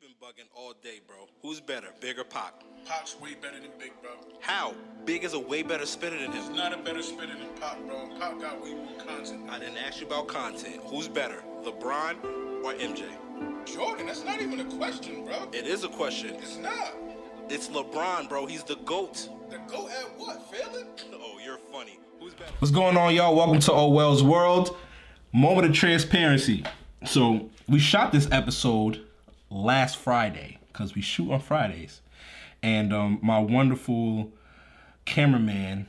You've been bugging all day, bro. Who's better, Big or Pac? Pac's way better than Big, bro. How? Big is a way better spitter than him. He's not a better spitter than Pac, bro. Pac got way more content. I didn't ask you about content. Who's better, LeBron or MJ? Jordan, that's not even a question, bro. It is a question. It's not. It's LeBron, bro. He's the GOAT. The GOAT at what? Failing? Oh, you're funny. Who's better? What's going on, y'all? Welcome to Ohh Well's World. Moment of transparency. So we shot this episode last Friday because we shoot on Fridays, and um, my wonderful cameraman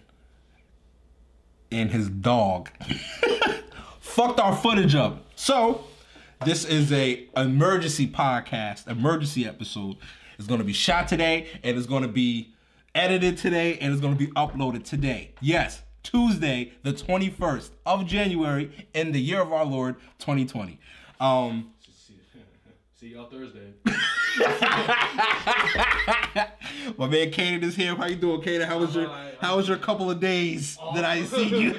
and his dog fucked our footage up. So this is a emergency podcast, emergency episode. It's gonna be shot today, and it's gonna be edited today, and it's gonna be uploaded today. Yes, Tuesday, the 21st of January, in the year of our Lord 2020. Um, See y'all Thursday. my man Kanin is here. How you doing, Kanin? How was your alright. How was your couple of days that I didn't see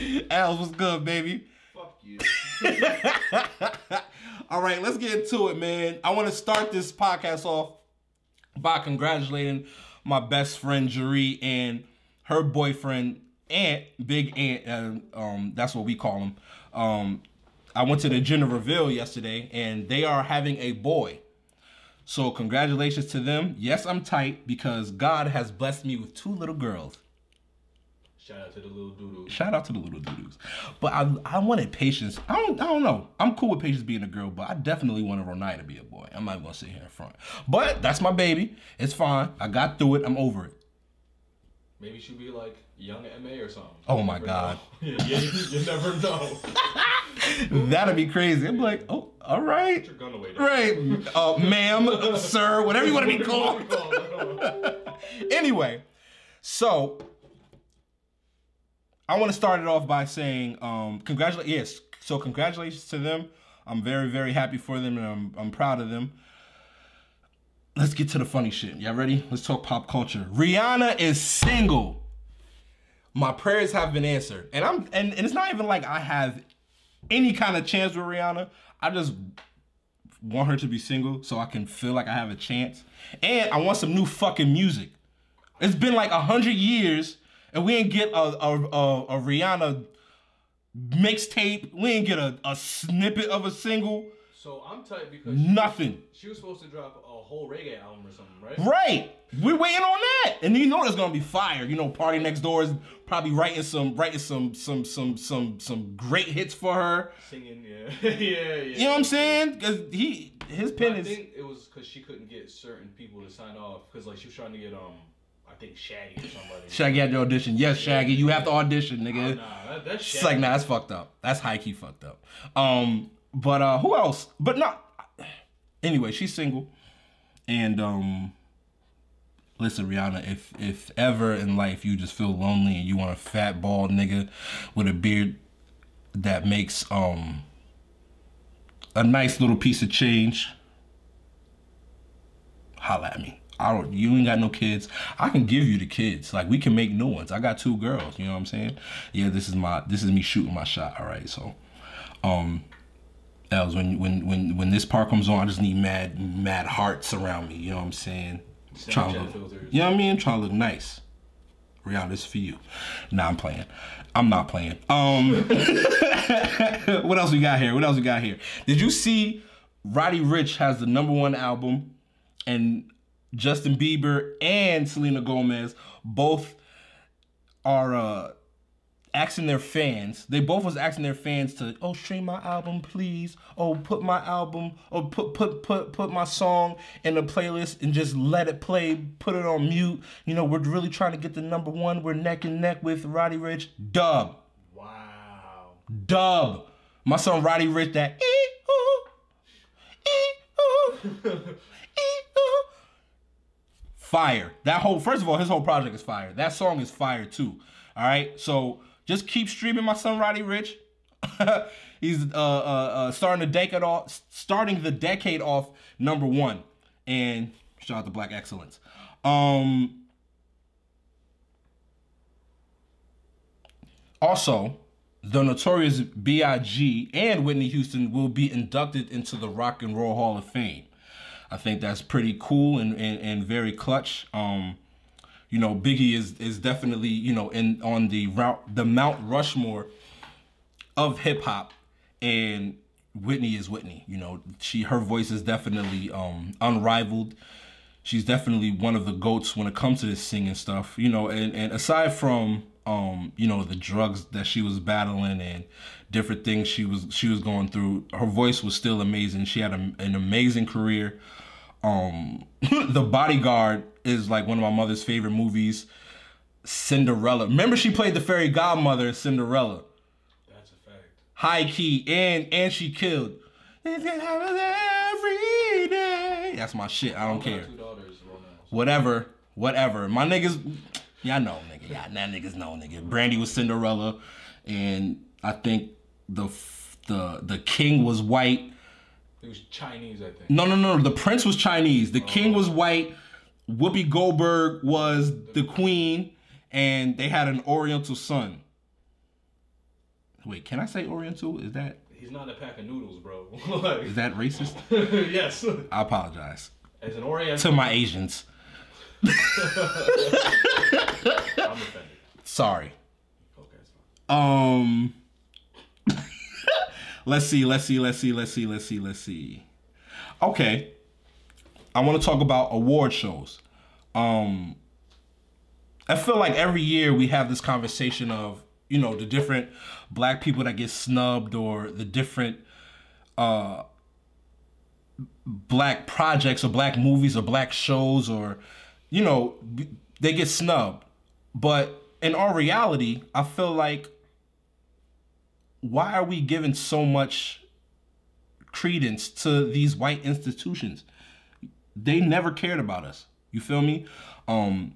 you? Al, what's good, baby? Fuck you. All right, let's get into it, man. I want to start this podcast off by congratulating my best friend Jeree and her boyfriend Aunt, Big Aunt. Uh, um, that's what we call him. Um, I went to the gender reveal yesterday, and they are having a boy. So congratulations to them. Yes, I'm tight because God has blessed me with two little girls. Shout out to the little doodoo. Shout out to the little doodles. But I I wanted patience. I don't I don't know. I'm cool with patience being a girl, but I definitely wanted Ronai to be a boy. I'm not gonna sit here in front. But that's my baby. It's fine. I got through it. I'm over it. Maybe she'll be like young MA or something. Oh You my God. yeah, yeah, you never know. That'd be crazy. I'm like, oh, all right. Put your gun away. Right. Uh, ma'am, sir, whatever you want to be called. anyway, so I want to start it off by saying, um, congratulations. Yes, so congratulations to them. I'm very, very happy for them, and I'm, I'm proud of them. Let's get to the funny shit. Y'all ready? Let's talk pop culture. Rihanna is single. My prayers have been answered, and I'm, and, and it's not even like I have any kind of chance with Rihanna. I just want her to be single so I can feel like I have a chance. And I want some new fucking music. It's been like a hundred years and we ain't get a, a, a, a Rihanna mixtape. We ain't get a, a snippet of a single. So I'm tight because Nothing. she was supposed to drop a whole reggae album or something, right? Right. We're waiting on that. And you know it's gonna be fire. You know, PartyNextDoor is probably writing some writing some some some some some great hits for her. Singing, yeah, yeah, yeah. You know what I'm saying? Cause he his pen I is think it was because she couldn't get certain people to sign off because like she was trying to get um, I think Shaggy or somebody. Shaggy had to audition. Yes, Shaggy, you have to audition, nigga. Oh, nah, that, that's It's Shaggy. like, nah, that's fucked up. That's high key fucked up. Um, but uh, who else? But not. Anyway, she's single, and um, listen, Rihanna, if if ever in life you just feel lonely and you want a fat bald nigga with a beard that makes um a nice little piece of change, holla at me. I don't. You ain't got no kids. I can give you the kids. Like we can make new ones. I got two girls. You know what I'm saying? Yeah, this is my. This is me shooting my shot. All right. So, um, Els, when when when when this part comes on, I just need mad mad hearts around me. You know what I'm saying? Trying to look. filters. You know what I mean? Trying to look nice. Rihanna, this is for you. Nah, I'm playing. I'm not playing. Um, what else we got here? What else we got here? Did you see Roddy Ricch has the number one album, and Justin Bieber and Selena Gomez both are uh, asking their fans. They both was asking their fans to oh stream my album please. Oh put my album or put put put put my song in the playlist and just let it play. Put it on mute. You know we're really trying to get the number one. We're neck and neck with Roddy Ricch. Dub. Wow. Dub. My son Roddy Ricch that. Fire. That whole first of all, his whole project is fire. That song is fire too. All right. So just keep streaming my son Roddy Ricch. He's uh, uh, uh, starting the decade off, starting the decade off number one, and shout out to Black Excellence. Um, also, the notorious B.I.G. and Whitney Houston will be inducted into the Rock and Roll Hall of Fame. I think that's pretty cool and, and, and very clutch. Um, you know, Biggie is is definitely you know in on the route the Mount Rushmore of hip hop, and Whitney is Whitney. You know, she her voice is definitely um, unrivaled. She's definitely one of the goats when it comes to this singing stuff. You know, and and aside from um, you know the drugs that she was battling and different things she was she was going through, her voice was still amazing. She had a, an amazing career. Um, the Bodyguard is like one of my mother's favorite movies. Cinderella. Remember she played the fairy godmother in Cinderella. That's a fact. High key and and she killed. Every day. That's my shit. I don't care. got two daughters, romance. Whatever, whatever. My niggas, y'all know, nigga. Y'all now niggas know, nigga. Brandy was Cinderella, and I think the the the king was white. It was Chinese, I think. No, no, no. The prince was Chinese. The king was white. Whoopi Goldberg was the queen, and they had an Oriental son. Wait, can I say Oriental? Is that He's not a pack of noodles, bro. like, is that racist? yes. I apologize As an Oriental. to my Asians. I'm offended. Sorry. Okay, it's fine. Um. Let's see. Let's see. Let's see. Let's see. Let's see. Let's see. Okay. I want to talk about award shows. Um. I feel like every year we have this conversation of you know the different black people that get snubbed or the different uh black projects or black movies or black shows or you know they get snubbed but in our reality i feel like why are we giving so much credence to these white institutions? They never cared about us. You feel me? Um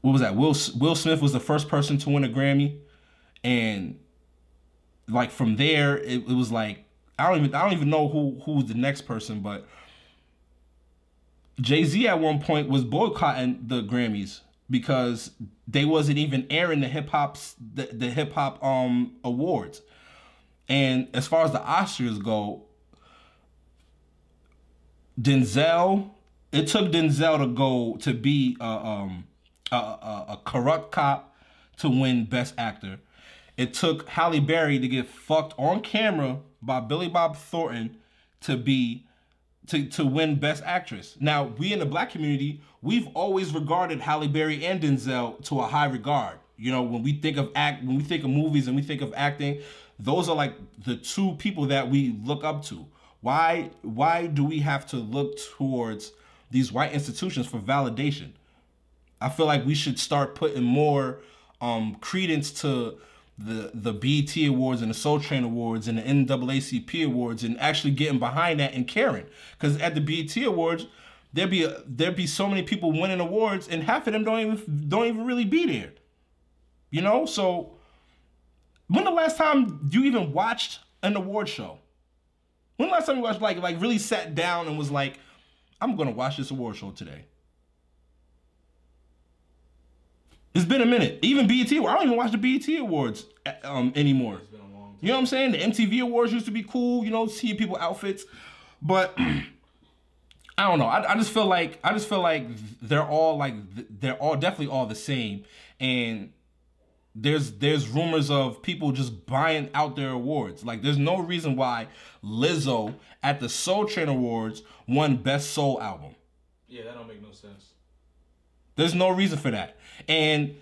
what was that? Will will smith was the first person to win a grammy. And like from there it, it was like i don't even i don't even know who who was the next person but jay-z at one point was boycotting the grammys because they wasn't even airing the hip-hop the, the hip-hop um awards. And as far as the oscars go denzel it took denzel to go to be a um a, a, a corrupt cop to win best actor. It took Halle Berry to get fucked on camera by Billy Bob Thornton to be to, to win Best Actress. Now, we in the black community, we've always regarded Halle Berry and Denzel to a high regard. You know, when we think of act, when we think of movies and we think of acting, those are like the two people that we look up to. Why why do we have to look towards these white institutions for validation? I feel like we should start putting more um, credence to the the BET Awards and the Soul Train Awards and the NAACP Awards and actually getting behind that and caring. Because at the BET Awards, there be there be so many people winning awards and half of them don't even don't even really be there. You know, so when the last time you even watched an award show? When the last time you watched like like really sat down and was like, I'm gonna watch this award show today? It's been a minute. Even BET, I don't even watch the BET Awards um, anymore. It's been a long time. You know what I'm saying? The MTV Awards used to be cool, you know, see people outfits, but I don't know. I, I just feel like I just feel like they're all like they're all definitely all the same, and there's there's rumors of people just buying out their awards. Like there's no reason why Lizzo at the Soul Train Awards won Best Soul Album. Yeah, that don't make no sense. There's no reason for that. And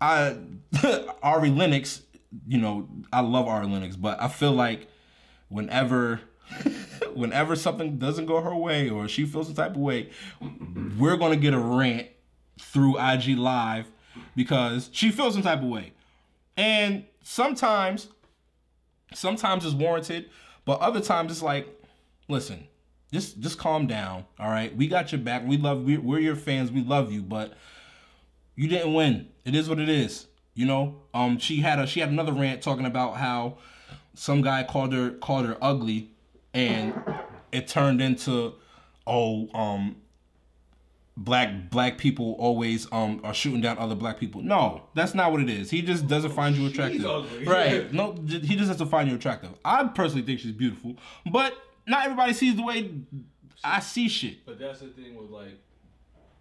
I Ari Lennox, you know, I love Ari Lennox, but I feel like whenever whenever something doesn't go her way or she feels the type of way, we're gonna get a rant through IG Live because she feels some type of way. And sometimes, sometimes it's warranted, but other times it's like, listen, just just calm down. All right, we got your back. We love. We, we're your fans. We love you, but you didn't win. It is what it is. You know. Um, she had a she had another rant talking about how some guy called her called her ugly, and it turned into oh um black black people always um are shooting down other black people. No, that's not what it is. He just doesn't find you attractive. ugly. Right. No, he just has to find you attractive. I personally think she's beautiful, but not everybody sees the way I see shit. But that's the thing with like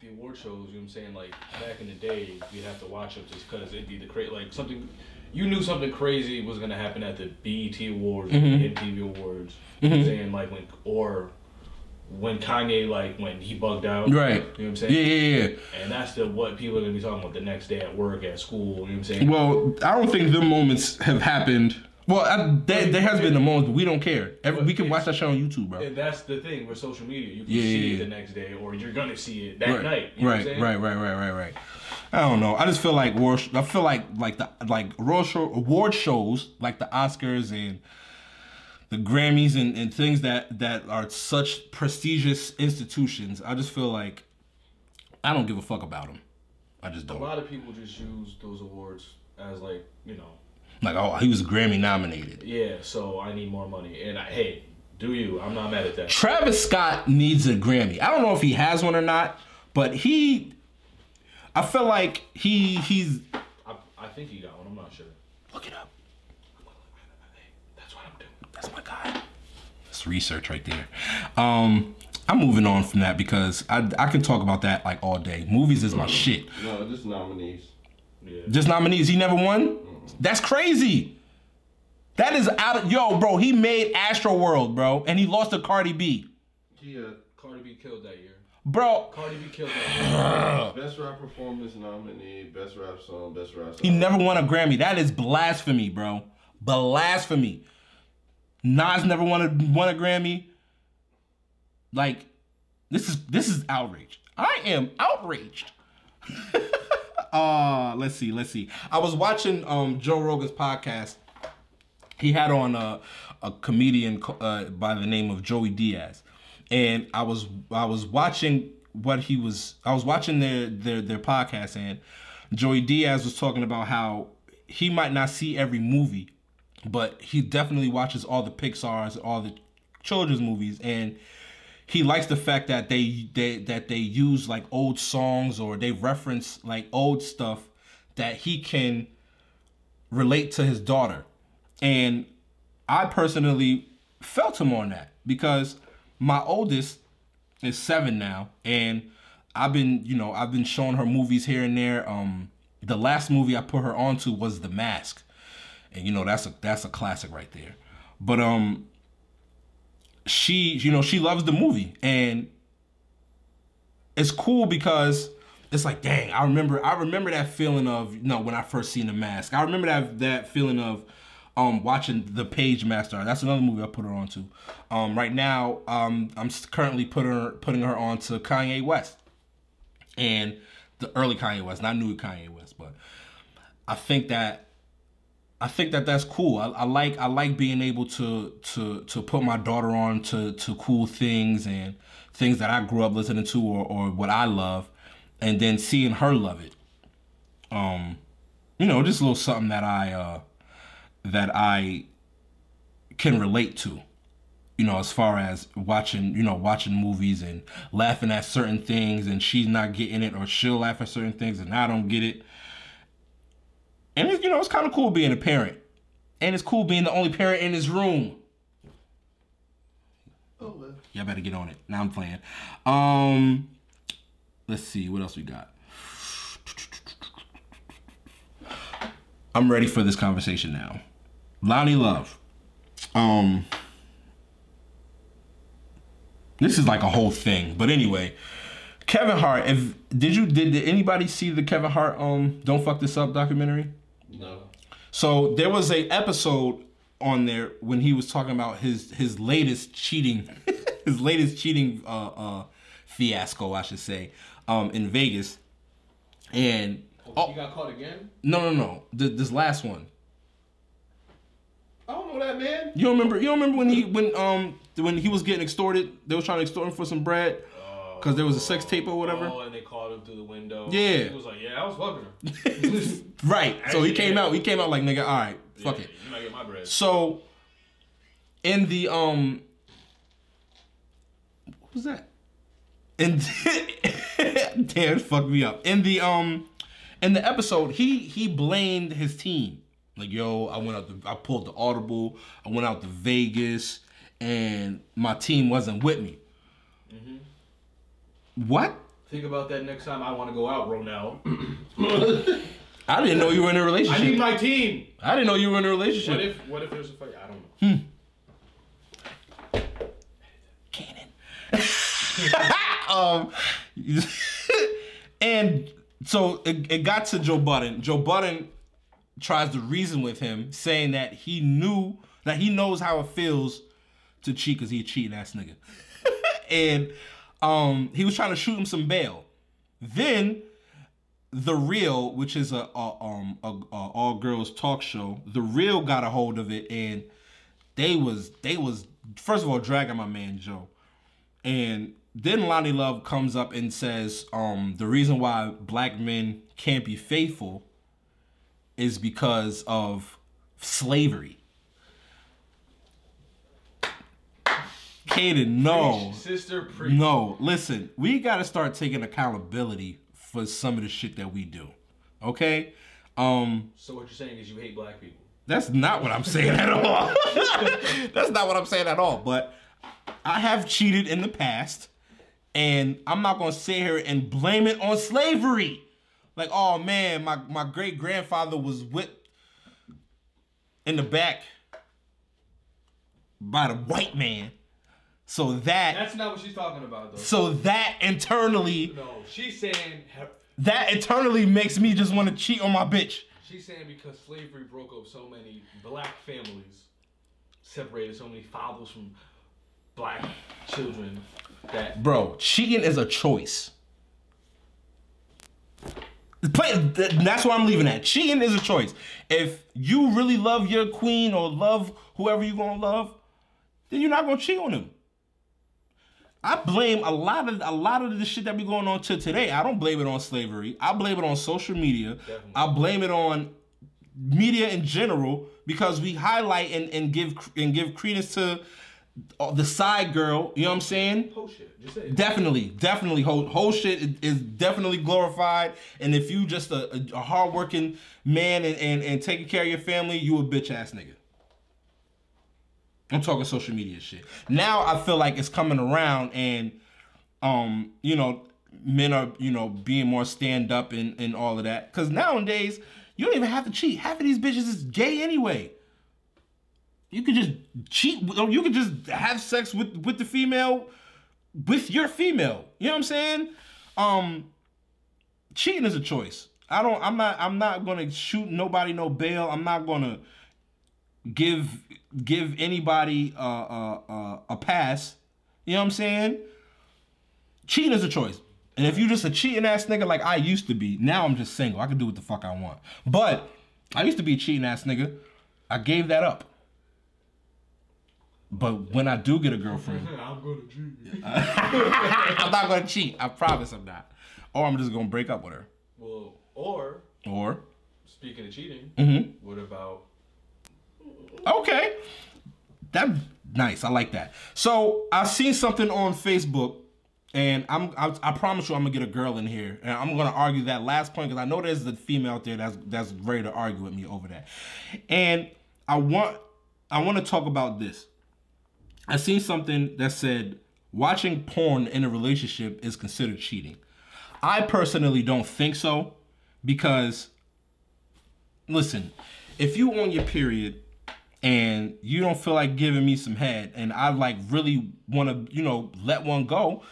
the award shows. You know what I'm saying? Like back in the day, you'd have to watch them just because it'd be the cra like something. You knew something crazy was gonna happen at the BET Awards, Mm-hmm. MTV Awards. You know what I'm saying? Like when or when Kanye like when he bugged out. Right. You know what I'm saying? Yeah, yeah, yeah. And that's the what people are gonna be talking about the next day at work, at school. You know what I'm saying? Well, I don't think the moments have happened. Well, I, has been the moments, but we don't care. Every, we can watch that show on YouTube, bro. And that's the thing with social media. You can Yeah, see yeah, it the next day, or you're gonna see it that right, night. You know what I'm right, right, right, right, right, right. I don't know. I just feel like war. I feel like like the like award show, award shows like the Oscars and the Grammys and, and things that that are such prestigious institutions. I just feel like I don't give a fuck about them. I just don't. A lot of people just use those awards as like, you know, Like, oh, he was Grammy nominated. yeah, so I need more money. And I, hey, do you? I'm not mad at that. Travis Scott needs a Grammy. I don't know if he has one or not, but he, I feel like he he's I, I think he got one. I'm not sure. look it up. That's what I'm doing. That's my guy. That's research right there. Um, I'm moving on from that because I I can talk about that like all day. Movies is my shit. No, just nominees. Yeah. Just nominees. He never won. That's crazy. That is out of yo, bro. He made Astroworld, bro, and he lost to Cardi B, He uh, Cardi B killed that year. bro. Cardi B killed that year. best rap performance nominee, best rap song, best rap song. He never won a Grammy. That is blasphemy, bro. Blasphemy. Nas never won a won a Grammy. Like, this is this is outrage. I am outraged. uh let's see, let's see. I was watching um Joe Rogan's podcast. He had on a a comedian uh, by the name of Joey Diaz, and I was I was watching what he was. I was watching their their their podcast, and Joey Diaz was talking about how he might not see every movie, but he definitely watches all the Pixar's, all the children's movies, and he likes the fact that they, they that they use like old songs or they reference like old stuff that he can relate to his daughter. And I personally felt him on that because my oldest is seven now, and I've been, you know, I've been showing her movies here and there. Um, the last movie I put her onto was The Mask, and you know that's a that's a classic right there. But um, she, you know, she loves the movie, and it's cool because it's like, dang, I remember, I remember that feeling of, you know, when I first seen The Mask. I remember that that feeling of um watching The Pagemaster. That's another movie I put her on to. Um, right now, um, I'm currently putting her putting her on to Kanye West, and the early Kanye West, not new Kanye West, but I think that I think that that's cool. I, I like I like being able to to to put my daughter on to to cool things and things that I grew up listening to or or what I love, and then seeing her love it. Um, you know, just a little something that I uh that I can relate to. You know, as far as watching, you know, watching movies and laughing at certain things, and she's not getting it, or she'll laugh at certain things, and I don't get it and it's, you know, it's kind of cool being a parent. And it's cool being the only parent in this room. Oh, well. Y'all better get on it. Now I'm playing. Um, let's see what else we got. I'm ready for this conversation now. Loni Love. Um, this is like a whole thing, but anyway, Kevin Hart. If did you did, did anybody see the Kevin Hart um Don't Fuck This Up documentary? No. So there was a episode on there when he was talking about his his latest cheating, his latest cheating uh, uh, fiasco, I should say, um, in Vegas. And Oh, he got caught again? no, no, no, th- this last one. I don't know that man. You don't remember? You don't remember when he when um when he was getting extorted? They was trying to extort him for some bread because there was a sex tape or whatever. Oh, and they called him through the window. Yeah. He was like, yeah, I was fucking her. Right. So he came yeah. out. He came out like nigga. All right, fuck Yeah, it. You might get my bread. So in the um what was that? and damn, it fucked me up. In the um, in the episode, he he blamed his team. Like, yo, I went out. To, I pulled the audible. I went out to Vegas, and my team wasn't with me. What? Think about that next time I want to go out, Ronel. I didn't know you were in a relationship. I need my team. I didn't know you were in a relationship. What if what if there's a fight? I don't know. Kanin. um, and so it, it got to Joe Budden. Joe Budden tries to reason with him, saying that he knew that he knows how it feels to cheat because he a cheating ass nigga. and um, he was trying to shoot him some bail. Then the real, which is a, a um a, a all girls talk show, the real got a hold of it and they was they was first of all dragging my man Joe, and then Loni Love comes up and says um the reason why black men can't be faithful is because of slavery. Kanin, no. Sister, preach. No, listen, we got to start taking accountability for some of the shit that we do. Okay? Um So what you're saying is you hate black people. that's not what I'm saying at all. that's not what I'm saying at all, but I have cheated in the past and I'm not going to sit here and blame it on slavery. Like, oh man, my my great grandfather was whipped in the back by the white man. So that That's not what she's talking about, though. so that internally no, she's saying that internally makes me just want to cheat on my bitch. she's saying because slavery broke up so many black families, separated so many fathers from black children that Bro, cheating is a choice. Play, that's where I'm leaving at. Cheating is a choice. If you really love your queen or love whoever you're gonna love, then you're not gonna cheat on him. I blame a lot of a lot of the shit that be going on to today. I don't blame it on slavery. I blame it on social media. I blame it on media in general because we highlight and, and give and give credence to uh, the side girl. You know what I'm saying? whole shit. Just say it. Definitely, definitely, whole whole shit is- definitely glorified. And if you just a, a, a hardworking man and, and and taking care of your family, you a bitch ass nigga. I'm talking social media shit. Now I feel like it's coming around, and um, you know, men are you know being more stand up and and all of that. Cause nowadays you don't even have to cheat. Half of these bitches is gay anyway. You could just cheat. Or you could just have sex with with the female, with your female. You know what I'm saying? Um, cheating is a choice. I don't. I'm not. I'm not gonna shoot nobody no bail. I'm not gonna give give anybody uh, uh, uh, a pass. You know what I'm saying? Cheating is a choice. And if you just a cheating ass nigga like I used to be, now I'm just single. I can do what the fuck I want. But I used to be a cheating ass nigga. I gave that up. But when I do get a girlfriend, I'm gonna cheat. I'm not gonna cheat. I promise I'm not. Or I'm just gonna break up with her. Well, or Or speaking of cheating, Mm-hmm. what about Okay. That nice. I like that. So I seen something on Facebook, and I'm I, I promise you I'm gonna get a girl in here, and I'm gonna argue that last point because I know there's a female out there that's that's ready to argue with me over that, and I want I want to talk about this. I seen something that said watching porn in a relationship is considered cheating. I personally don't think so because listen, if you on your period and you don't feel like giving me some head and I like really want to, you know, let one go,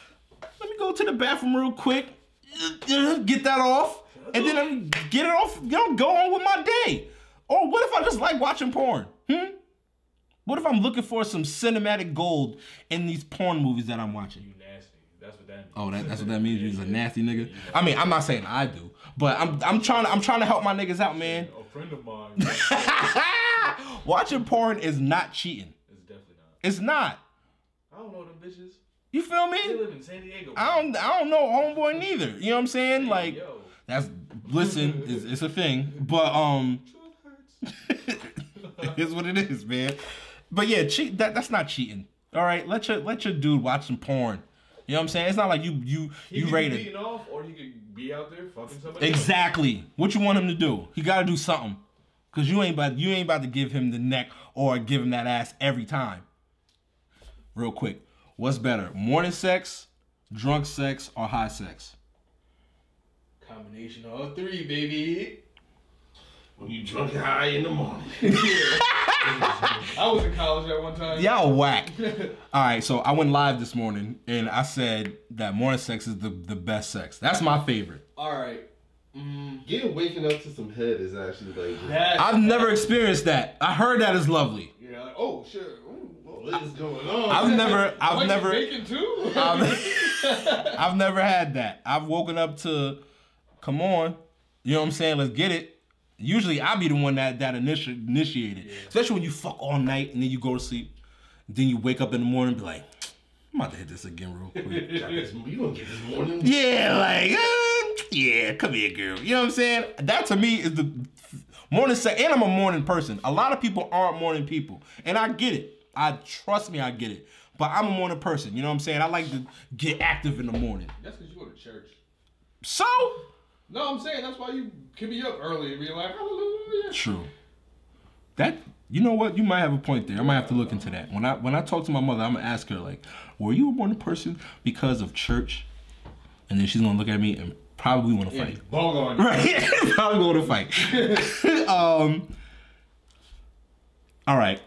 let me go to the bathroom real quick, get that off, and then I'm- get it off, you know, go on with my day. Or what if I just like watching porn? Hmm? What if I'm looking for some cinematic gold in these porn movies that I'm watching? you nasty? That's what that means. Oh, that, that's what that means. You're a nasty nigga. I mean, I'm not saying I do, but I'm I'm trying to I'm trying to help my niggas out, man. A friend of mine Watching porn is not cheating. is definitely not. It's not. I don't know them bitches. You feel me? They live in San Diego. I don't I don't know homeboy neither. You know what I'm saying? Like Yo, that's listen, it's, it's a thing, but um, truth hurts. it is what it is, man. But yeah, cheat that that's not cheating. All right, let your let your dude watch some porn. You know what I'm saying? It's not like you you He you rated beating off, or he could be out there fucking somebody. else. exactly what you want him to do. He got to do something because you ain't about you ain't about to give him the neck or give him that ass every time. Real quick, what's better, morning sex, drunk sex, or high sex? Combination of all three, baby. When you drunk and high in the morning. I was in college at one time. Y'all whack. All right, so I went live this morning and I said that morning sex is the, the best sex. That's my favorite. All right. Mm, Getting waking up to some head is actually like that. I've never experienced that. I heard that is lovely. You're like, oh shit. Ooh, whoa. what is going on? I've never, I've Like never, bacon too. I've, I've never had that. I've woken up to, come on, you know what I'm saying? Let's get it. Usually I be the one that that initi- initiated, especially when you fuck all night and then you go to sleep, then you wake up in the morning and be like, I'm about to hit this again real quick. You gonna get this morning? Yeah, like, uh, yeah, come here, girl. You know what I'm saying? That to me is the morning sex, and I'm a morning person. A lot of people aren't morning people, and I get it. I trust me, I get it. But I'm a morning person. You know what I'm saying? I like to get active in the morning. That's because you go to church. So No, I'm saying that's why you can be up early and be like, hallelujah. true. That you know what? You might have a point there. I might have to look into that. When I when I talk to my mother, I'm gonna ask her like, "Were you a morning person because of church?" And then she's gonna look at me and probably want to fight. Ball. Right. Probably going to fight. um, all right.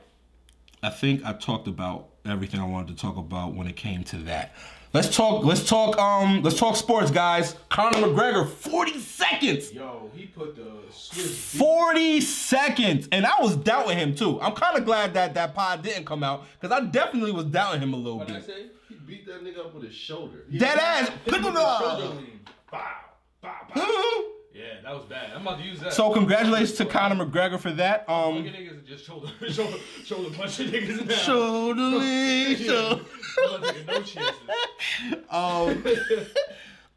I think I talked about everything I wanted to talk about when it came to that. Let's talk. Let's talk. Um. Let's talk sports, guys. Conor McGregor, forty seconds. Yo, he put the Swiss beat. 40 seconds. And I was doubting him too. I'm kind of glad that that pod didn't come out because I definitely was doubting him a little What did I bit. say? He beat that nigga up with his shoulder. Dead ass. Hit him with the shoulder lean. Bow, bow, bow. Mhm. Yeah, that was bad. I'm about to use that. So congratulations to Conor McGregor for that. Look Um, at niggas and just shoulder, shoulder, shoulder punch niggas now. shoulder shoulder. I'm not taking no chances. um,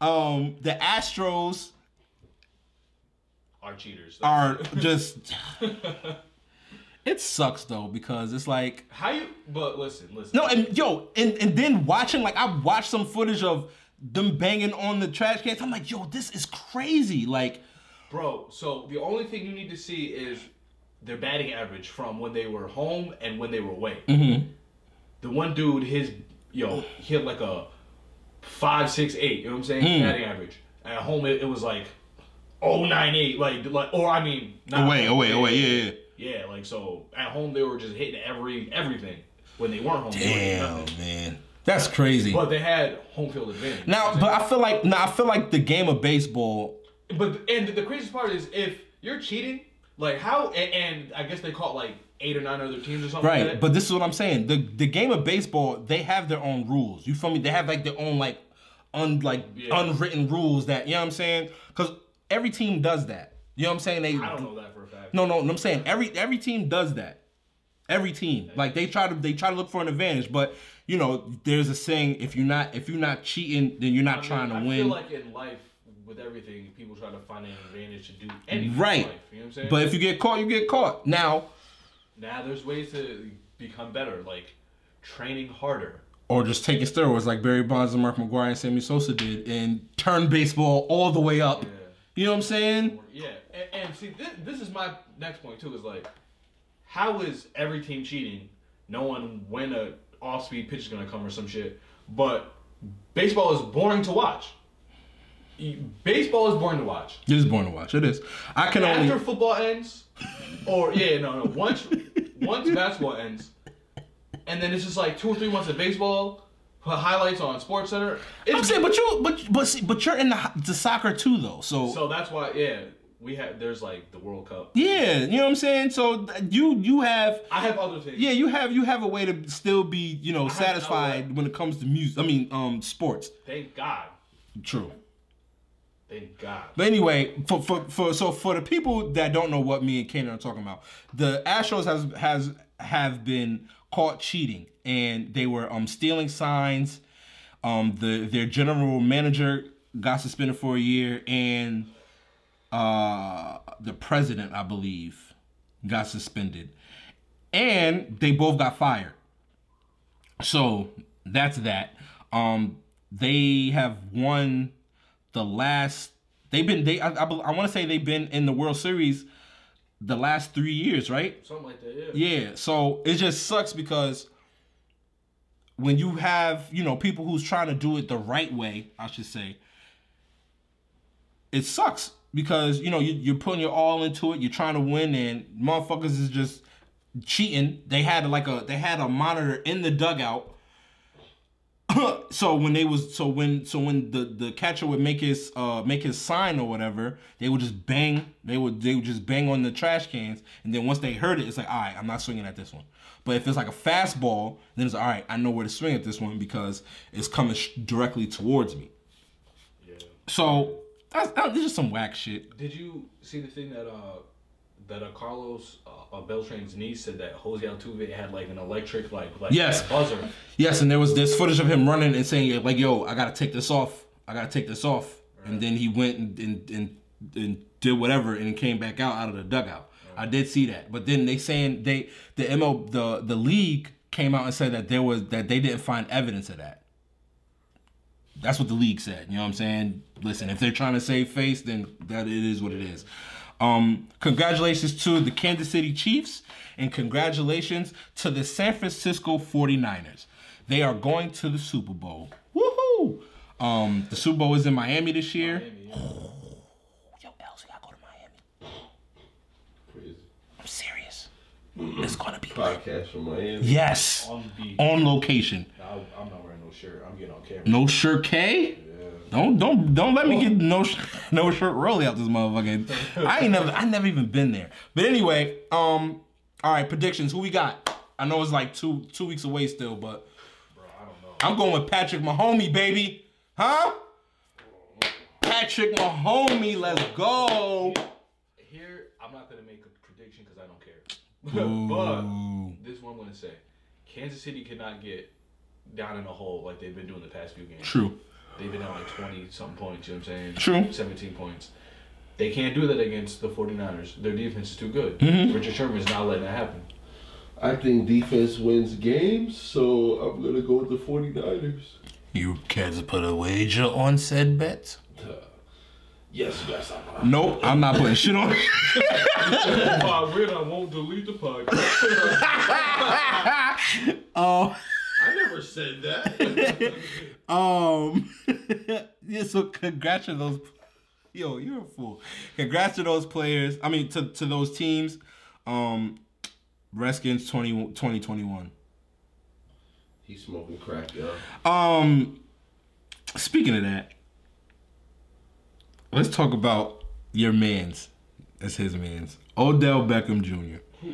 um, the Astros Are cheaters. are just. It sucks though because it's like How you? But listen, listen. no, and yo, and and then watching like I watched some footage of them banging on the trash cans. I'm like, yo, this is crazy. Like, Bro, so the only thing you need to see is their batting average from when they were home and when they were away. Mm-hmm. The one dude, his yo, he had like a five, six, eight. You know what I'm saying? Mm. Batting average. At home, it, it was like oh nine eight. Like like, or I mean, not Away, away, away, yeah, yeah. yeah. Like so, at home they were just hitting every everything. When they weren't home, they damn man, that's crazy. But they had home field advantage. Now, but? I feel like now I feel like the game of baseball. But and the craziest part is if you're cheating, like how and, and I guess they caught like eight or nine other teams or something. like Right, that. but this is what I'm saying. The the game of baseball, they have their own rules. You feel me? They have like their own like un like Yeah. unwritten rules that you know what I'm saying? Cuz every team does that. You know what I'm saying? They I don't know that for a fact. No, no, I'm saying every every team does that. Every team. Like they try to they try to look for an advantage, but you know, there's a saying if you're not if you're not cheating, then you're not I mean, trying to I win. feel like in life, with everything, people try to find an advantage to do anything. Right. In life, you know what I'm saying? but if you get caught, you get caught. Now, now there's ways to become better, like training harder. or just taking steroids like Barry Bonds and Mark McGwire and Sammy Sosa did and turn baseball all the way up. Yeah. You know what I'm saying? Yeah, and, and see, this, this is my next point too. Is like, how is every team cheating, knowing when a off-speed pitch is gonna come or some shit? But baseball is boring to watch. Baseball is boring to watch. It is born to watch. It is. I can After only. football ends, or yeah, no, no. Once once basketball ends, and then it's just like two or three months of baseball, put highlights on SportsCenter. It's, I'm saying, but you, but but see, but you're in the, the soccer too, though. So, so that's why, yeah, we have. There's like the World Cup. yeah, you know what I'm saying. So you you have I have other things. yeah you have you have a way to still be you know have- satisfied when it comes to music. I mean, um, sports. Thank God. True. Thank God. But anyway, for, for, for so for the people that don't know what me and Kanin are talking about, the Astros has has have been caught cheating and they were um stealing signs. Um the their general manager got suspended for a year and uh the president, I believe, got suspended. And they both got fired. So that's that. Um they have won the last. They've been they. I, I, I want to say they've been in the World Series the last three years, right? Something like that. Yeah. Yeah. So it just sucks because when you have you know people who's trying to do it the right way, I should say, it sucks because you know you, you're putting your all into it. You're trying to win, and motherfuckers is just cheating. They had like a they had a monitor in the dugout. so when they was so when so when the the catcher would make his uh make his sign or whatever, they would just bang. They would they would just bang on the trash cans, and then once they heard it, it's like all right, I'm not swinging at this one. But if it's like a fastball, then it's all right. I know where to swing at this one because it's coming sh- directly towards me. Yeah. So that's, that's just some whack shit. Did you see the thing that uh that uh, Carlos uh, uh, Beltran's niece said that Jose Altuve had like an electric like like Yes. buzzer. Yes, and there was this footage of him running and saying like, "Yo, I gotta take this off. I gotta take this off." And then he went and and, and and did whatever and came back out out of the dugout. I did see that, but then they saying they the ML the the league came out and said that there was that they didn't find evidence of that. That's what the league said. You know what I'm saying? Listen, if they're trying to save face, then that it is what it is. Um, congratulations to the Kansas City Chiefs and congratulations to the San Francisco 49ers. They are going to the Super Bowl. Woohoo! Um, the Super Bowl is in Miami this year. Miami, yeah. Yo, Els, we gotta go to Miami. Crazy. I'm serious. It's gonna be Podcast from Miami. yes On the on location. I, I'm not wearing no shirt. I'm getting on camera. No shirt, K. Don't don't don't let me get no no shirt rolling out this motherfucker. I ain't never I never even been there. But anyway, um, all right, predictions. Who we got? I know it's like two two weeks away still, but Bro, I don't know. I'm going with Patrick Mahomey, baby. Huh? Patrick Mahomey, let's go. Here, I'm not gonna make a prediction because I don't care. but this one I'm gonna say: Kansas City cannot get down in a hole like they've been doing the past few games. True. They've been down like 20 something points. You know what I'm saying? True. 17 points. They can't do that against the 49ers. Their defense is too good. Mm-hmm. Richard Sherman's not letting that happen. I think defense wins games, so I'm gonna go with the 49ers. You care to put a wager on said bet? Yes, you guys are. Nope, I'm not putting shit on. weird, I won't delete the podcast. Oh. I never said that. Um, yeah. So congrats to those. Yo, you're a fool. Congrats to those players. I mean, to to those teams. Um, Redskins 20, 2021. He's smoking crack, yo. Um, speaking of that, let's talk about your man's. That's his man's. Odell Beckham Jr.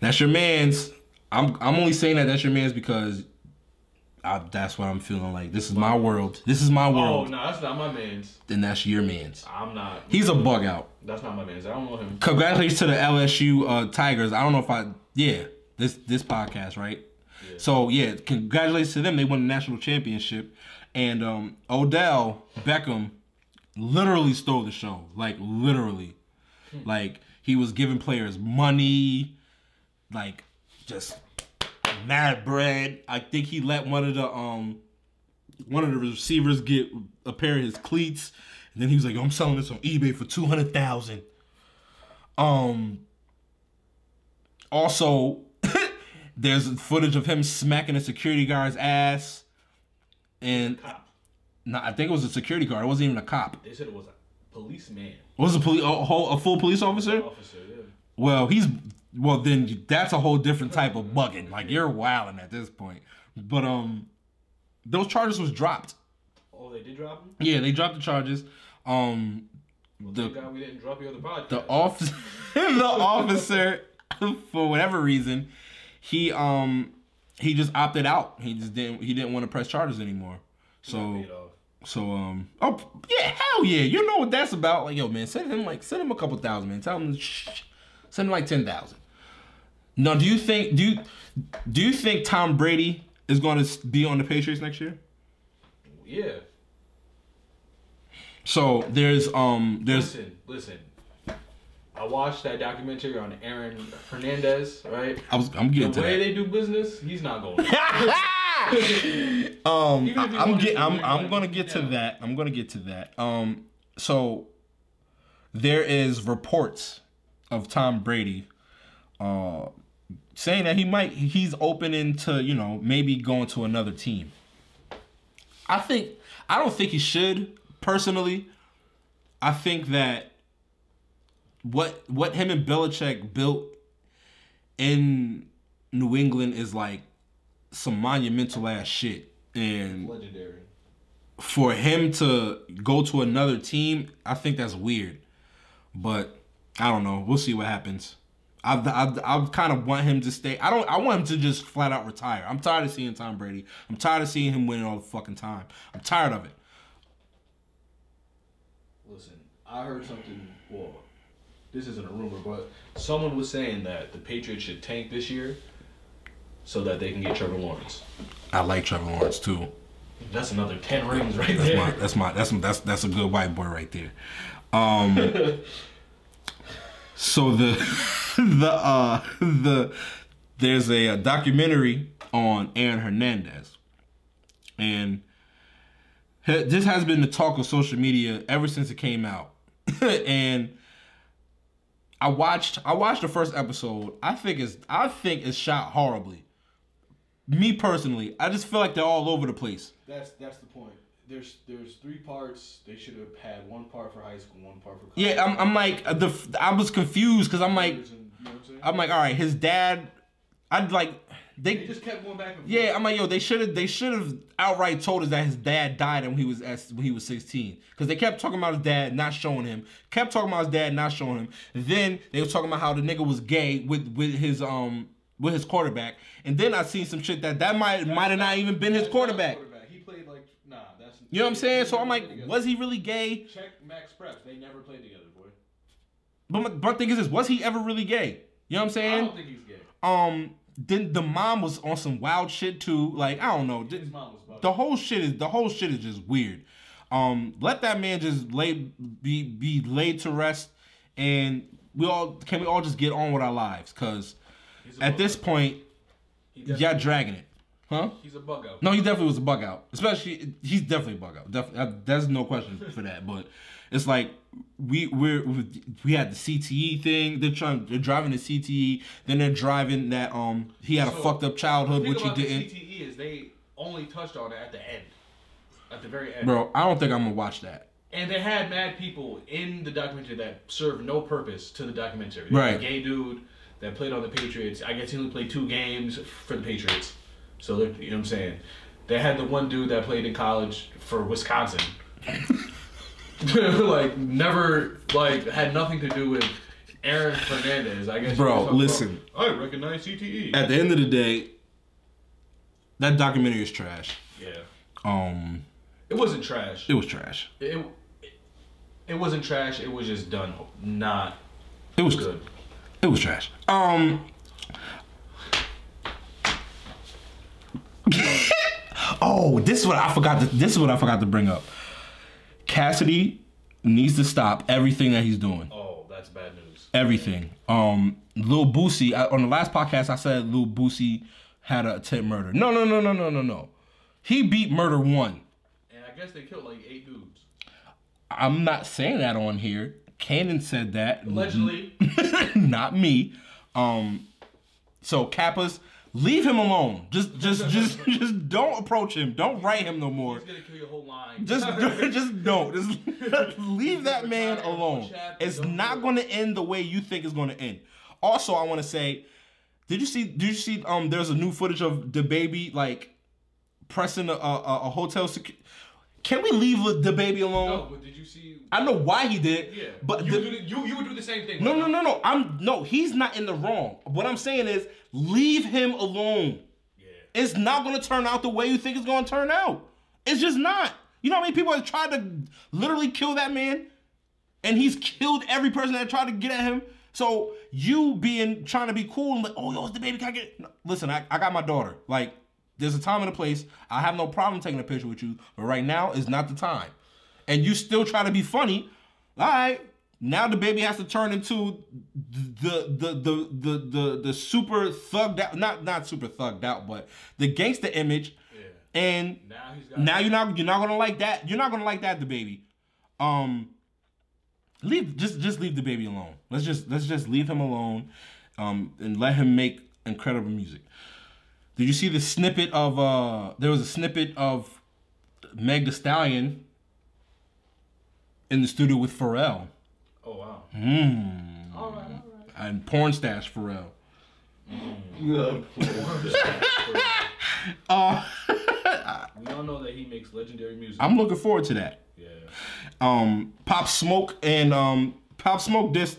That's your man's. I'm I'm only saying that that's your man's because I, that's what I'm feeling like. This is my world. This is my world. oh, world. no, that's not my man's. Then that's your man's. I'm not. He's a bug out. That's not my man's. I don't know him. Congratulations to the LSU uh, Tigers. I don't know if I yeah this this podcast right. Yeah. So yeah, congratulations to them. They won the national championship, and um, Odell Beckham literally stole the show. Like literally, like he was giving players money, like just mad bread. I think he let one of the um one of the receivers get a pair of his cleats, and then he was like, "I'm selling this on eBay for two hundred thousand. Um. Also, there's footage of him smacking a security guard's ass, and. No, I think it was a security guard. It wasn't even a cop. They said it was a policeman. It was a police, a, whole, a full police officer. Officer, yeah. Well, he's well then that's a whole different type of bugging. Like you're wilding at this point. But um, those charges was dropped. Oh, they did drop him? Yeah, they dropped the charges. Um, Thank the guy we didn't drop your other podcast. the officer, the officer, for whatever reason, he um he just opted out. He just didn't he didn't want to press charges anymore. So off. So um oh yeah hell yeah you know what that's about like yo man send him like send him a couple thousand man tell him shh, send him like ten thousand. Now do you think do you do you think Tom Brady is going to be on the Patriots next year? Yeah. So there's um there's Listen, listen. I watched that documentary on Aaron Hernandez, right? I was I'm getting The way that. they do business, he's not going. um, Even if he I, am get, I'm I'm gonna get to that. I'm gonna get to that. Um, so there is reports of Tom Brady, uh, saying that he might he's open to you know maybe going to another team. I think I don't think he should personally. I think that what what him and Belichick built in New England is like some monumental ass shit. And Legendary. for him to go to another team, I think that's weird. But I don't know. We'll see what happens. I I, I kind of want him to stay. I don't. I want him to just flat out retire. I'm tired of seeing Tom Brady. I'm tired of seeing him winning all the fucking time. I'm tired of it. Listen, I heard something. Well, this isn't a rumor, but someone was saying that the Patriots should tank this year so that they can get Trevor Lawrence. I like Trevor Lawrence too. That's another ten rings right That's there. my that's my that's that's that's a good white boy right there. Um so the the uh the there's a, uh documentary on Aaron Hernandez. And this has been the talk of social media ever since it came out. and I watched I watched the first episode. I think it's I think it's shot horribly. Me personally, I just feel like they're all over the place. That's that's the point. There's there's three parts. They should have had one part for high school, one part for college. Yeah, I'm, I'm like uh, the I was confused because I'm like You know what I'm? Like all right, his dad. I'd like They they. just kept going back and forth. Yeah, I'm like yo. They should have. They should have outright told us that his dad died when he was as when he was 16. Because they kept talking about his dad not showing him. Kept talking about his dad not showing him. Then they were talking about how the nigga was gay with with his um with his quarterback. And then I seen some shit that that might might have not even been his not quarterback. He played like nah. That's You know what I'm saying? So I'm like, was he really gay? check Max Preps? They never played together, boy. But my, my thing is this: was he ever really gay? You know what I'm saying? I don't think he's gay. um then the mom was on some wild shit too like i don't know His mom was the whole shit is the whole shit is just weird um let that man just lay be be laid to rest and we all can we all just get on with our lives because at this out. point y'all dragging it huh He's a bug out. no he definitely was a bug out especially he's definitely a bug out definitely there's no question for that but it's like we we're we had the CTE thing. They're trying. They're driving the CTE. Then they're driving that. Um, he had a fucked up childhood, which he didn't. CTE is they only touched on it at the end, at the very end. Bro, I don't think I'm gonna watch that. And they had mad people in the documentary that served no purpose to the documentary. Right. Gay dude that played on the Patriots. I guess he only played two games for the Patriots. So you know what I'm saying. They had the one dude that played in college for Wisconsin. like never like had nothing to do with Aaron Hernandez. I guess. Bro, listen. about, I recognize CTE. At the end of the day, that documentary is trash. yeah. Um, It wasn't trash. it was trash. It, it, it wasn't trash. It was just done not It was good. It was trash. Um. oh, this is what I forgot. To, this is what I forgot to bring up. Cassidy needs to stop everything that he's doing. Oh, that's bad news. Everything. Um, Lil Boosie. I, on the last podcast, I said Lil Boosie had a attempt murder. No, no, no, no, no, no, no. He beat murder one. And I guess they killed like eight dudes. I'm not saying that on here. Kanin said that. Allegedly. not me. Um, so Kappas, leave him alone. Just, just, just, just don't approach him. Don't write him no more. He's gonna kill your whole line. Just, just don't. Just leave that man alone. It's not going to end the way you think it's going to end. Also, I want to say, did you see? Did you see? Um, there's a new footage of the baby like pressing a, a, a hotel. Secu- Can we leave the baby alone? no, but did you see? I know why he did, Yeah, but you, the- do the, you you would do the same thing. no, right no, no, no. I'm no. He's not in the wrong. What I'm saying is, leave him alone. Yeah. It's not going to turn out the way you think it's going to turn out. It's just not. You know how many people have tried to literally kill that man, and he's killed every person that tried to get at him. So you being trying to be cool and like, oh, yo, it's the baby. Can I get? it?" No, listen, I, I got my daughter. Like, there's a time and a place. I have no problem taking a picture with you, but right now is not the time. And you still try to be funny. All right, now the baby has to turn into the the the the the, the super thugged out not not super thugged out, but the gangster image. Yeah. And Now now you're not you're not gonna like that. You're not gonna like that the baby. Um leave just just leave the baby alone. Let's just let's just leave him alone. Um and let him make incredible music. Did you see the snippet of uh there was a snippet of Meg the Stallion in the studio with Pharrell Oh wow. Hmm. All right. All right. and porn stash Pharrell. No. Uh We all know that he makes legendary music. I'm looking forward to that. yeah. um, Pop Smoke and um, Pop Smoke dissed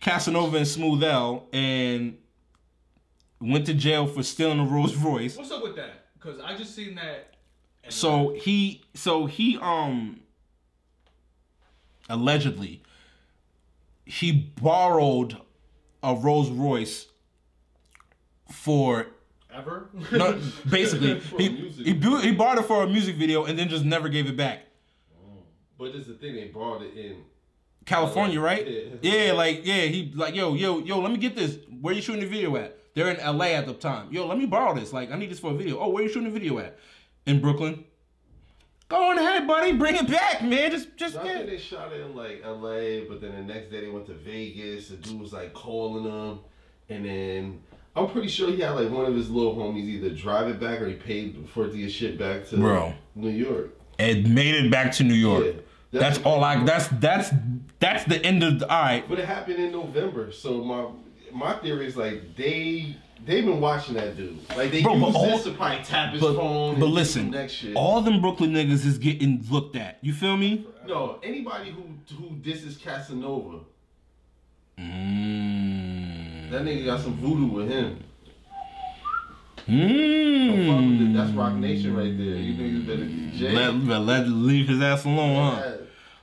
Casanova and Smoove L and went to jail for stealing a Rolls Royce. What's up with that? Because I just seen that. So he, so he, um, allegedly, he borrowed a Rolls Royce for ever. no, basically he he, he borrowed it for a music video and then just never gave it back. But this is the thing, they brought it in. California, right? Yeah. Yeah, like yeah, he like yo, yo, yo, let me get this. Where you shooting the video at? They're in LA at the time. Yo, let me borrow this. Like, I need this for a video. Oh, where you shooting the video at? In Brooklyn. Go on ahead, buddy. Bring it back, man. Just just I think they shot it in like LA, but then the next day they went to Vegas. The dude was like calling them, and then I'm pretty sure he had like one of his little homies either drive it back or he paid for it to get shit back to Bro. New York. It made it back to New York. Yeah. That's, That's- all I that's that's that's the end of the all right. But it happened in November, so my my theory is like they they've been watching that dude. Like they Bro, use all- this to probably tap his But, phone. but listen, do next shit. all them Brooklyn niggas is getting looked at. You feel me? no anybody who who disses Casanova, Mm. that nigga got some voodoo with him. Don't fuck with it. Mm. That's Roc Nation right there. You niggas better be Jay. Let, let, leave his ass alone,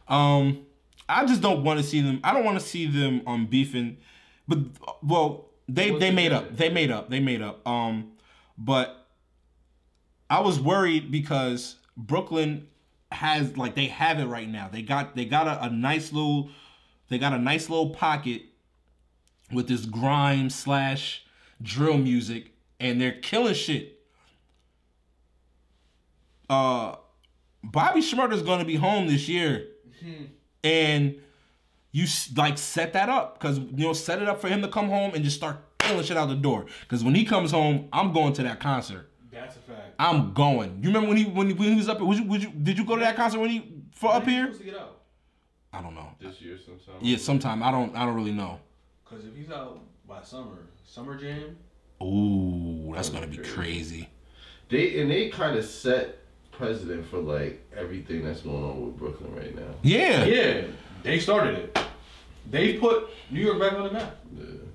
huh? Um, I just don't want to see them. I don't want to see them um beefing, but well, they they made up. They made up. They made up. Um, but I was worried because Brooklyn has like they have it right now. They got they got a, a nice little they got a nice little pocket with this grime slash drill music, and they're killing shit. Uh, Bobby Shmurda's gonna be home this year, and you like set that up because you know set it up for him to come home and just start killing shit out the door. Because when he comes home, I'm going to that concert. That's a fact. I'm going. You remember when he when he, when he was up? Would you, would you did you go to that concert when he for up When he here? supposed to get out? I don't know. This year sometime. Yeah, sometime I don't I don't really know. Because if he's out by summer, summer jam. Ooh, that's gonna be crazy. They and they kind of set precedent for like everything that's going on with Brooklyn right now. Yeah, Yeah, they started it. They put New York back on the map.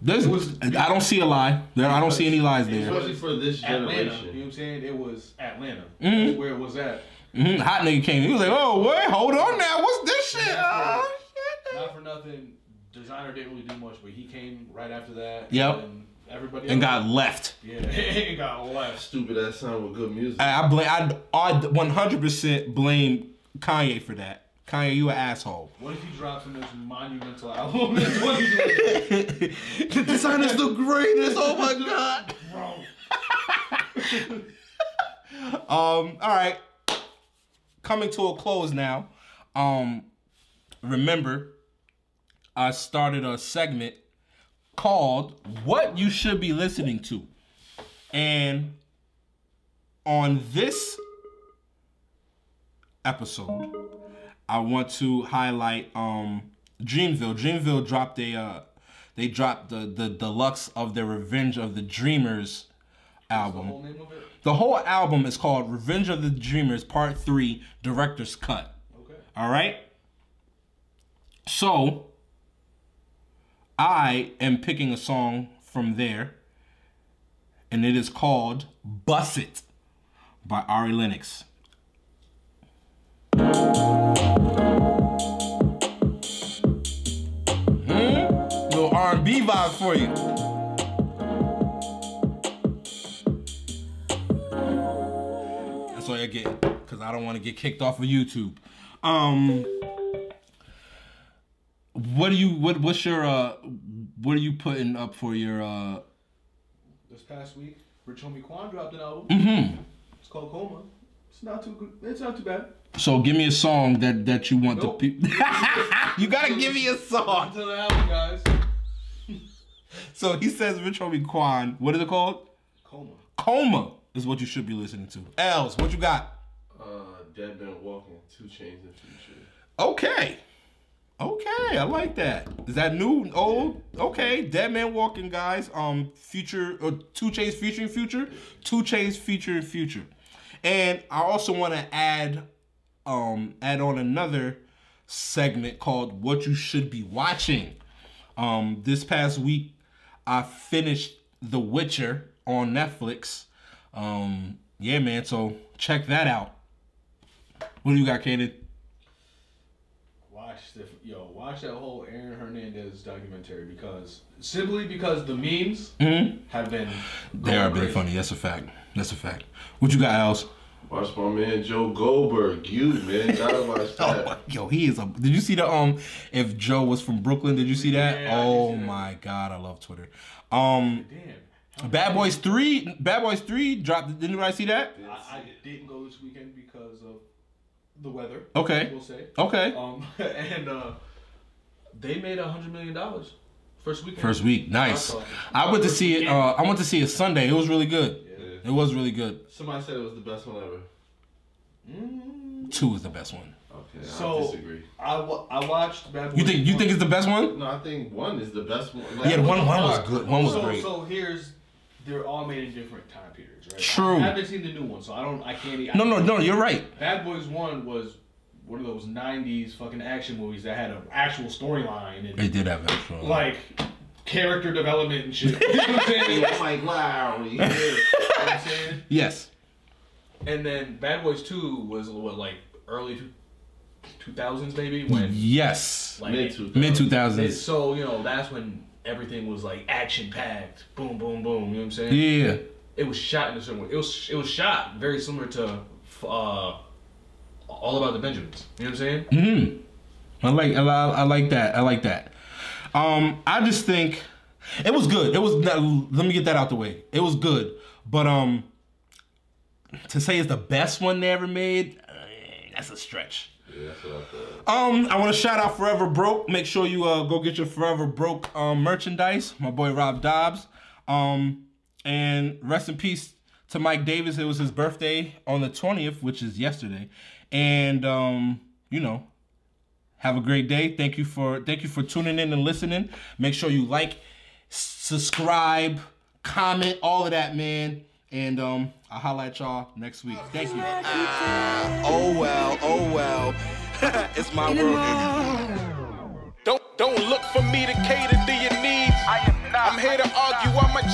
There's, It was- I don't see a lie. There, I don't see any lies there. Especially for this Atlanta, you know what I'm saying? It was Atlanta. Mhm. That's where it was at. Mhm, Hot nigga came. He was like, "Oh, wait, hold on now. What's this shit?" Oh, shit. Not for nothing, Desiigner didn't really do much, but he came right after that. Yep. And everybody And got left. yeah, and got left. Stupid ass sound with good music. I, I blame. I, I 100% blame Kanye for that. Kanye, you an asshole. What if he drops in this monumental album in 2020? the Desiigner's the greatest. Oh my god. Um. All right. Coming to a close now. Um. Remember, I started a segment called "What You Should Be Listening to," and on this episode, I want to highlight um Dreamville. Dreamville dropped a uh they dropped the the deluxe of their Revenge of the Dreamers the album. whole name of it? The whole album is called Revenge of the Dreamers Part 3 Director's Cut. Okay. All right? So I am picking a song from there and it is called Bussit by Ari Lennox. For you. That's all I get because I don't want to get kicked off of YouTube. Um, what do you what what's your uh what are you putting up for your uh This past week, Rich Homie Quan dropped an album. Mm-hmm. It's called Coma. It's not too good. It's not too bad. so give me a song that that you want Nope. the people you gotta give me a song Until the album, guys. So he says Rich Homie Quan what is it called? Coma. Coma is what you should be listening to. Elz what you got? Uh, Dead Man Walking, 2 Chainz in Future. okay. Okay I like that. Is that new old? Okay Dead Man Walking guys. Um future or 2 Chainz featuring Future? 2 Chainz featuring Future. And I also want to add um add on another segment called what you should be watching. Um this past week i finished the witcher on netflix um yeah man so check that out what do you got Kanin? Watch the yo. Watch that whole Aaron Hernandez documentary because simply because the memes have been. they are really funny that's a fact that's a fact what you got else Watch my man Joe Goldberg. You man, gotta watch that. Oh, yo, he is a. Did you see the um? If Joe was from Brooklyn, did you see that? Yeah, oh see that. my god, I love Twitter. Um, Damn. Bad Boys Three, Bad Boys Three dropped. Did anybody see that? I, I didn't go this weekend because of the weather. Okay. We'll say. Okay, Um, and uh, they made a hundred million dollars first week. first week, nice. I. I went to First see it. Uh, I went to see it Sunday. It was really good. It was really good. Somebody said it was the best one ever. Mm. Two is the best one. Okay, So- I disagree. I, wa- I watched Bad Boys. You think you think it's the best one? No, I think one is the best one. Yeah, one one was good. One was so, great. So here's, they're all made in different time periods, right? True. I haven't seen the new one, so I don't. I can't. I, No, no, no. You're right. Bad Boys One was one of those '90s fucking action movies that had an actual storyline It did have actual. like character development and shit. You know what I'm saying? It's like Lowry. Yeah. You know what I'm saying? Yes. And then Bad Boys Two was what like early two thousands maybe when Yes. like Mid two. Mid two It's thousands. so you know that's when everything was like action packed, boom, boom, boom. You know what I'm saying? Yeah. It was shot in a certain way. It was it was shot very similar to uh, All About the Benjamins. You know what I'm saying? Mm-hmm. I like I, li- I like that. I like that. Um, I just think it was good. It was. Let me get that out the way. It was good, but um, to say it's the best one they ever made, uh, that's a stretch. Yeah, that's what I thought. Um, I want to shout out Forever Broke. Make sure you uh go get your Forever Broke um merchandise. My boy Rob Dobbs. Um, and rest in peace to Mike Davis. It was his birthday on the twentieth, which is yesterday. And um, you know, have a great day. Thank you for thank you for tuning in and listening. Make sure you like, subscribe, comment, all of that, man. And um, I'll highlight y'all next week. Thank you. Oh well, oh well. it's my world. Don't don't look for me to cater to your needs. I am not. I'm here to argue. I'm a